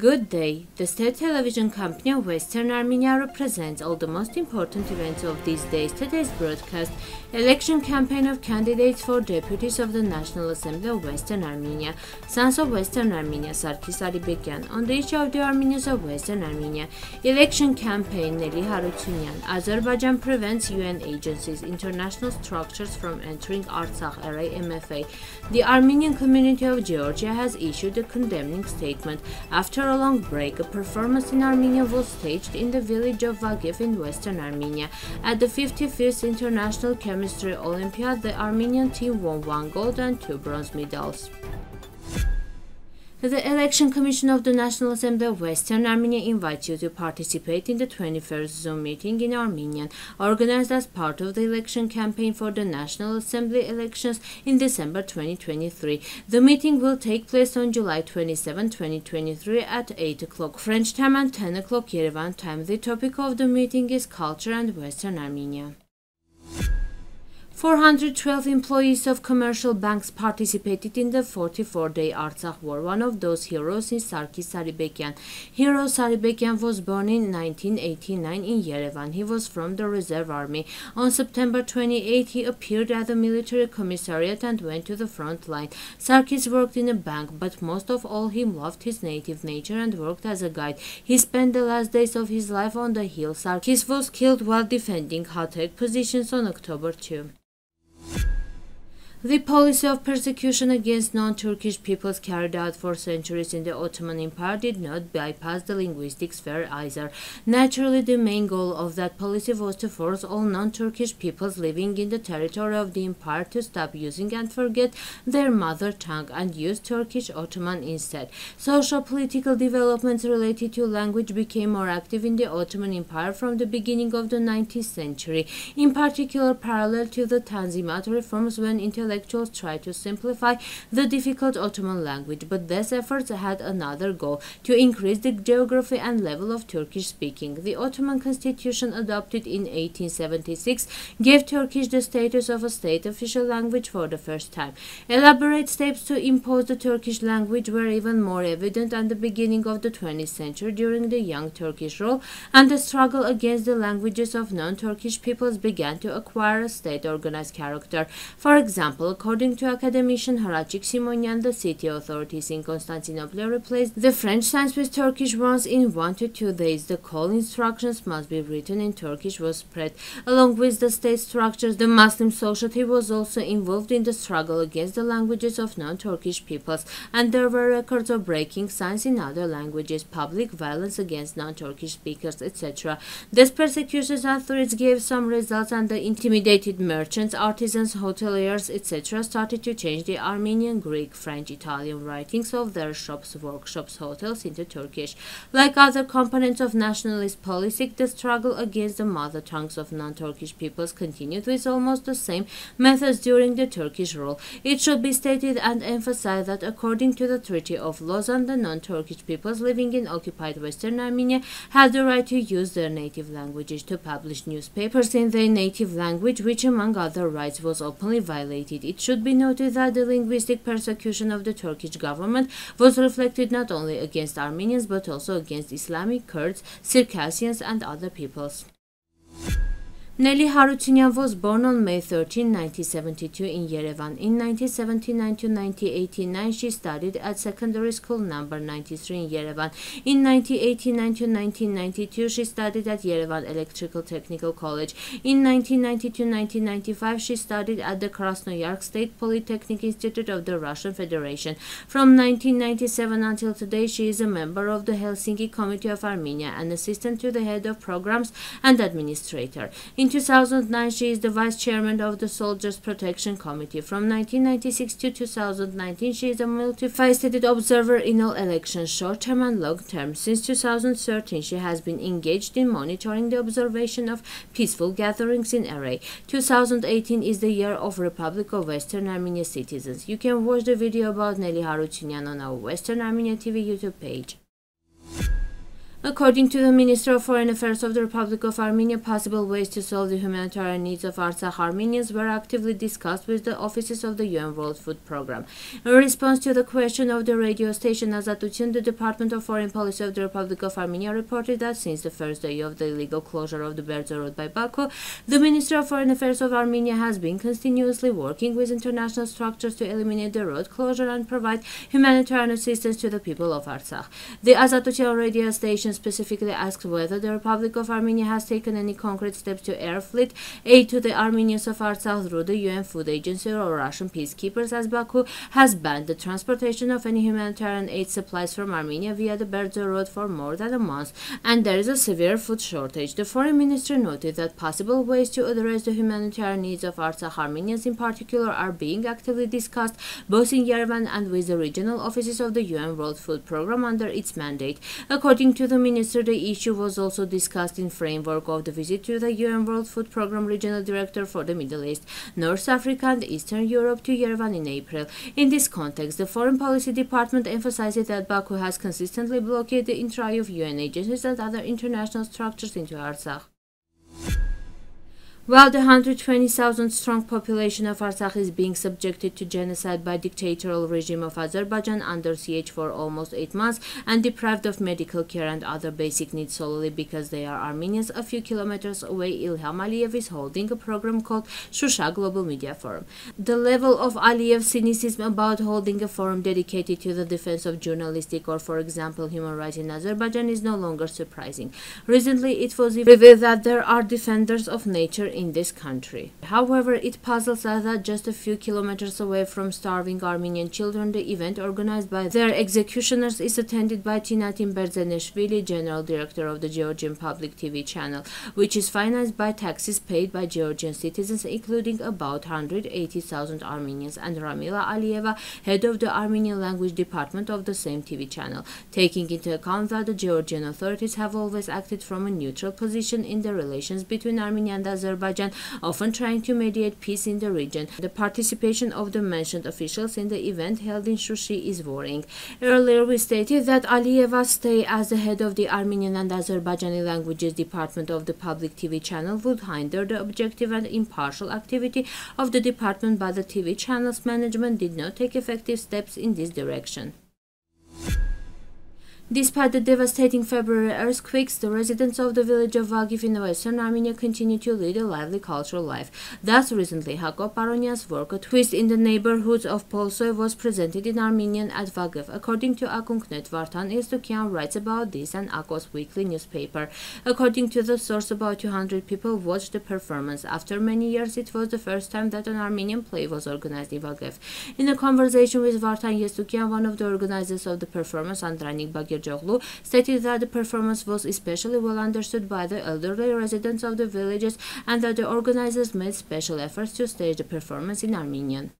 Good day. The state television company of Western Armenia represents all the most important events of these days. Today's broadcast election campaign of candidates for deputies of the National Assembly of Western Armenia, sons of Western Armenia, Sarkis Saribekyan, on the issue of the Armenians of Western Armenia, election campaign Nelly Harutyunyan, Azerbaijan prevents UN agencies, international structures from entering Artsakh RA MFA. The Armenian community of Georgia has issued a condemning statement after a long break, a performance in Armenia was staged in the village of Vakef in western Armenia. At the 55th International Chemistry Olympiad, the Armenian team won one gold and two bronze medals. The Election Commission of the National Assembly of Western Armenia invites you to participate in the 21st Zoom meeting in Armenian, organized as part of the election campaign for the National Assembly elections in December 2023. The meeting will take place on July 27, 2023 at 8 o'clock French time and 10 o'clock Yerevan time. The topic of the meeting is culture and Western Armenia. 412 employees of commercial banks participated in the 44-day Artsakh War. One of those heroes is Sarkis Saribekyan. Hero Saribekyan was born in 1989 in Yerevan. He was from the Reserve Army. On September 28, he appeared at the military commissariat and went to the front line. Sarkis worked in a bank, but most of all he loved his native nature and worked as a guide. He spent the last days of his life on the hill. Sarkis was killed while defending high-tech positions on October 2. The policy of persecution against non-Turkish peoples carried out for centuries in the Ottoman Empire did not bypass the linguistic sphere either. Naturally, the main goal of that policy was to force all non-Turkish peoples living in the territory of the empire to stop using and forget their mother tongue and use Turkish Ottoman instead. Social political developments related to language became more active in the Ottoman Empire from the beginning of the 19th century, in particular parallel to the Tanzimat reforms when intellectual intellectuals tried to simplify the difficult Ottoman language, but these efforts had another goal to increase the geography and level of Turkish speaking. The Ottoman constitution adopted in 1876 gave Turkish the status of a state official language for the first time. Elaborate steps to impose the Turkish language were even more evident at the beginning of the 20th century during the Young Turkish rule, and the struggle against the languages of non-Turkish peoples began to acquire a state-organized character. For example, example, according to academician Hrachik Simonyan, the city authorities in Constantinople replaced the French signs with Turkish ones in one to two days. The call instructions must be written in Turkish was spread. Along with the state structures, the Muslim society was also involved in the struggle against the languages of non-Turkish peoples, and there were records of breaking signs in other languages, public violence against non-Turkish speakers, etc. These persecutions and threats gave some results, and the intimidated merchants, artisans, hoteliers, etc etc., started to change the Armenian, Greek, French, Italian writings of their shops, workshops, hotels into Turkish. Like other components of nationalist policy, the struggle against the mother tongues of non-Turkish peoples continued with almost the same methods during the Turkish rule. It should be stated and emphasized that according to the Treaty of Lausanne, the non-Turkish peoples living in occupied Western Armenia had the right to use their native languages to publish newspapers in their native language, which among other rights was openly violated it should be noted that the linguistic persecution of the Turkish government was reflected not only against Armenians but also against Islamic Kurds, Circassians and other peoples. Nelly Harutyunyan was born on May 13, 1972 in Yerevan. In 1979 to 1989, she studied at secondary school number 93 in Yerevan. In 1989 to 1992, she studied at Yerevan Electrical Technical College. In 1990 to 1995, she studied at the Krasnoyarsk State Polytechnic Institute of the Russian Federation. From 1997 until today, she is a member of the Helsinki Committee of Armenia, an assistant to the head of programs and administrator. In 2009, she is the vice chairman of the Soldiers Protection Committee. From 1996 to 2019, she is a multifaceted observer in all elections, short-term and long-term. Since 2013, she has been engaged in monitoring the observation of peaceful gatherings in Array. 2018 is the year of Republic of Western Armenia citizens. You can watch the video about Nelly Harutyunyan on our Western Armenia TV YouTube page. According to the Minister of Foreign Affairs of the Republic of Armenia, possible ways to solve the humanitarian needs of Artsakh Armenians were actively discussed with the offices of the UN World Food Programme. In response to the question of the radio station Azatutyun, the Department of Foreign Policy of the Republic of Armenia reported that since the first day of the illegal closure of the Berdzor Road by Baku, the Minister of Foreign Affairs of Armenia has been continuously working with international structures to eliminate the road closure and provide humanitarian assistance to the people of Artsakh. The Azatutyun radio station specifically asked whether the Republic of Armenia has taken any concrete steps to air fleet aid to the Armenians of Artsakh through the UN Food Agency or Russian peacekeepers as Baku has banned the transportation of any humanitarian aid supplies from Armenia via the Berdzor Road for more than a month and there is a severe food shortage. The foreign minister noted that possible ways to address the humanitarian needs of Artsakh Armenians in particular are being actively discussed both in Yerevan and with the regional offices of the UN World Food Programme under its mandate. According to the Minister, the issue was also discussed in framework of the visit to the UN World Food Programme Regional Director for the Middle East, North Africa and Eastern Europe to Yerevan in April. In this context, the Foreign Policy Department emphasized that Baku has consistently blockaded the entry of UN agencies and other international structures into Artsakh. While the 120,000 strong population of Artsakh is being subjected to genocide by dictatorial regime of Azerbaijan under siege for almost eight months and deprived of medical care and other basic needs solely because they are Armenians, a few kilometers away Ilham Aliyev is holding a program called Shusha Global Media Forum. The level of Aliyev's cynicism about holding a forum dedicated to the defense of journalistic or, for example, human rights in Azerbaijan is no longer surprising. Recently, it was revealed that there are defenders of nature in this country. However, it puzzles us that just a few kilometers away from starving Armenian children, the event organized by their executioners is attended by Tinatin Berdzenishvili, General Director of the Georgian Public TV channel, which is financed by taxes paid by Georgian citizens, including about 180,000 Armenians, and Ramila Aliyeva, head of the Armenian language department of the same TV channel, taking into account that the Georgian authorities have always acted from a neutral position in the relations between Armenia and Azerbaijan Azerbaijan, often trying to mediate peace in the region. The participation of the mentioned officials in the event held in Shushi is worrying. Earlier, we stated that Aliyeva's stay as the head of the Armenian and Azerbaijani languages department of the public TV channel would hinder the objective and impartial activity of the department, but the TV channel's management did not take effective steps in this direction. Despite the devastating February earthquakes, the residents of the village of Vakef in western Armenia continue to lead a lively cultural life. Thus, recently, Hakop Paronian's work, A Twist in the Neighborhoods of Polsoy, was presented in Armenian at Vakef. According to Akunq.net, Vartan Estukyan writes about this in Agos weekly newspaper. According to the source, about 200 people watched the performance. After many years, it was the first time that an Armenian play was organized in Vakef. In a conversation with Vartan Estukyan, one of the organizers of the performance, Andranik Bagir Kırcıoğlu stated that the performance was especially well understood by the elderly residents of the villages and that the organizers made special efforts to stage the performance in Armenian.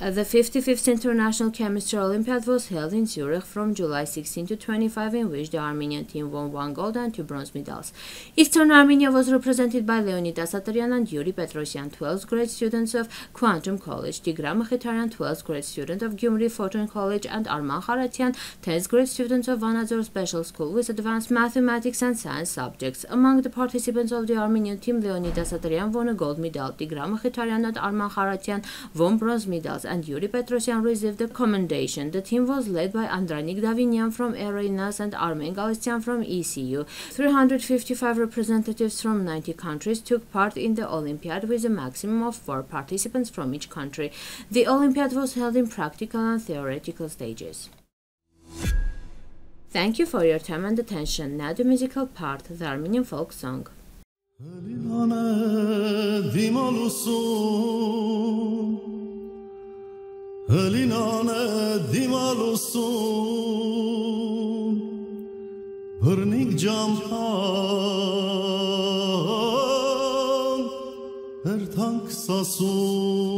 The 55th International Chemistry Olympiad was held in Zurich from July 16 to 25 in which the Armenian team won one gold and two bronze medals. Eastern Armenia was represented by Leonidas Ataryan and Yuri Petrosyan, 12th grade students of Quantum College, Tigran Mkhitaryan, 12th grade student of Gyumri Photon College and Arman Kharatyan, 10th grade student of Vanadzor Special School with advanced mathematics and science subjects. Among the participants of the Armenian team, Leonidas Ataryan won a gold medal, Tigran Mkhitaryan and Arman Kharatyan won bronze medals and Yuri Petrosyan received a commendation. The team was led by Andranik Davinian from Arenas and Armen Galistyan from ECU. 355 representatives from 90 countries took part in the Olympiad with a maximum of four participants from each country. The Olympiad was held in practical and theoretical stages. Thank you for your time and attention. Now the musical part, the Armenian folk song. Հլինանը դիմալուսուն Բրնիկ ջամփան հերթանք սասուն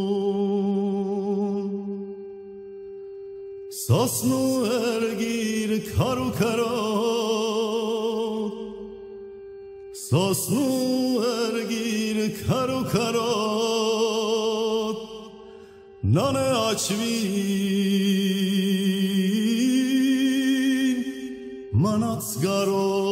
Սասնու երգիր քարու քարոտ Սասնու երգիր քարու քարոտ նանը աչվին, մանած գարով,